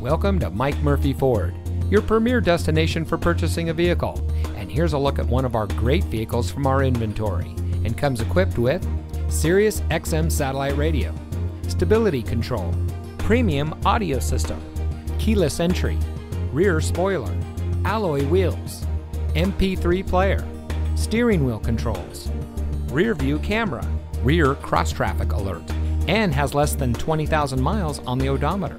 Welcome to Mike Murphy Ford, your premier destination for purchasing a vehicle. And here's a look at one of our great vehicles from our inventory and comes equipped with Sirius XM satellite radio, stability control, premium audio system, keyless entry, rear spoiler, alloy wheels, MP3 player, steering wheel controls, rear view camera, rear cross traffic alert, and has less than 20,000 miles on the odometer.